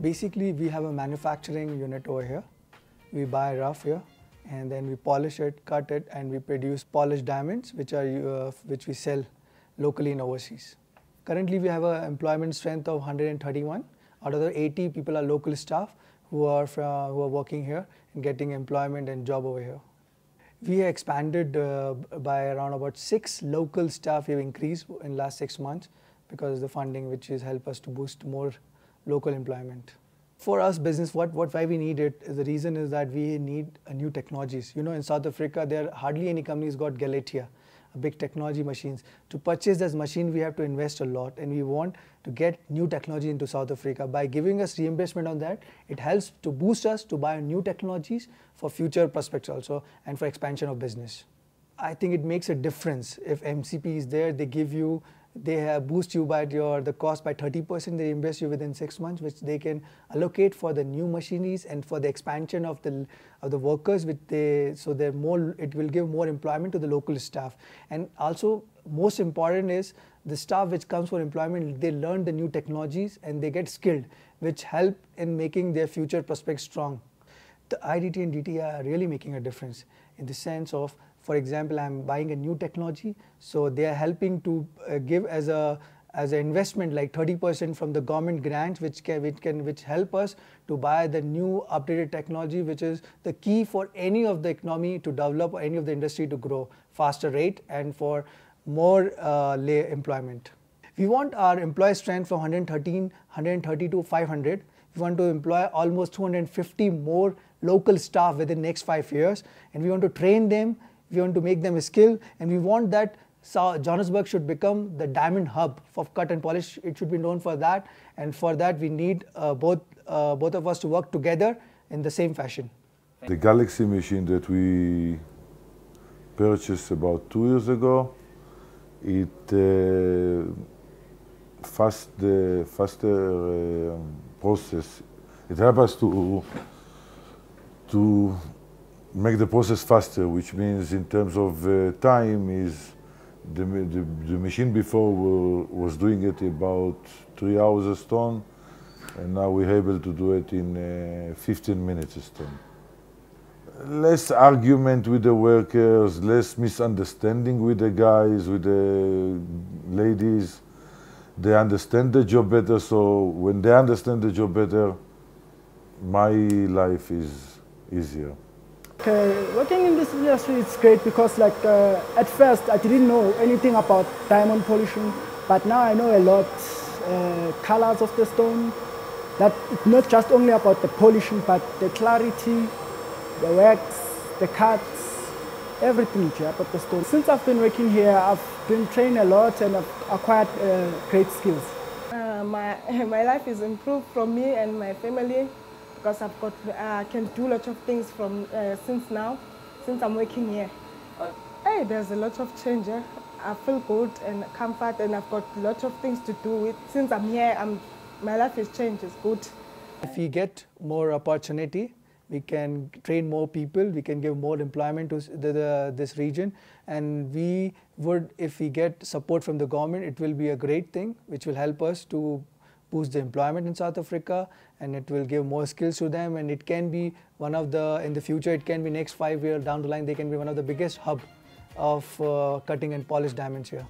Basically, we have a manufacturing unit over here. We buy rough here and then we polish it, cut it, and we produce polished diamonds, which are uh, which we sell locally and overseas. Currently, we have an employment strength of 131. Out of the 80 people are local staff who are from, who are working here and getting employment and job over here. We expanded uh, by around about six local staff. We have increased in last six months because of the funding, which has helped us to boost more local employment. For us business, what, what why we need it, the reason is that we need new technologies. You know, in South Africa, there are hardly any companies got Galaxy, big technology machines. To purchase this machine, we have to invest a lot and we want to get new technology into South Africa. By giving us reimbursement on that, it helps to boost us to buy new technologies for future prospects also and for expansion of business. I think it makes a difference if MCEP is there, they give you they have boost you by your the cost by 30%. They invest you within six months, which they can allocate for the new machineries and for the expansion of the of the workers. Which they so they're more. It will give more employment to the local staff, and also most important is the staff which comes for employment. They learn the new technologies and they get skilled, which help in making their future prospects strong. The IDC and DT are really making a difference in the sense of for example, I'm buying a new technology, so they are helping to uh, give as a as an investment like 30% from the government grants which can, which can which help us to buy the new updated technology which is the key for any of the economy to develop or any of the industry to grow faster rate and for more uh, employment. We want our employee strength from 113, 130 to 500. We want to employ almost 250 more local staff within next five years and we want to train them we want to make them a skill and we want that Johannesburg should become the diamond hub for cut and polish. It should be known for that and for that we need uh, both, uh, both of us to work together in the same fashion. The Galaxy machine that we purchased about two years ago, it uh, fast the faster uh, process. It helps us to to make the process faster, which means in terms of uh, time is the, the, the, machine before were, was doing it about three hours a stone, and now we're able to do it in uh, 15 minutes a stone. Less argument with the workers, less misunderstanding with the guys, with the ladies. They understand the job better, so when they understand the job better, my life is easier. Okay, working in this industry is great because like uh, at first I didn't know anything about diamond polishing, but now I know a lot, uh, colors of the stone, that it's not just only about the polishing, but the clarity, the wax, the cuts, everything about the stone. Since I've been working here, I've been trained a lot and I've acquired uh, great skills. Uh, my, my life is improved from me and my family because I've got, I uh, can do a lot of things from uh, since now, since I'm working here. Hey, there's a lot of change. Eh? I feel good and comfort and I've got a lot of things to do with. Since I'm here, I'm, my life has changed, it's good. If we get more opportunity, we can train more people, we can give more employment to the, the, this region and we would, if we get support from the government, it will be a great thing which will help us to boost the employment in South Africa and it will give more skills to them and it can be one of the, in the future it can be next five years down the line they can be one of the biggest hub of uh, cutting and polished diamonds here.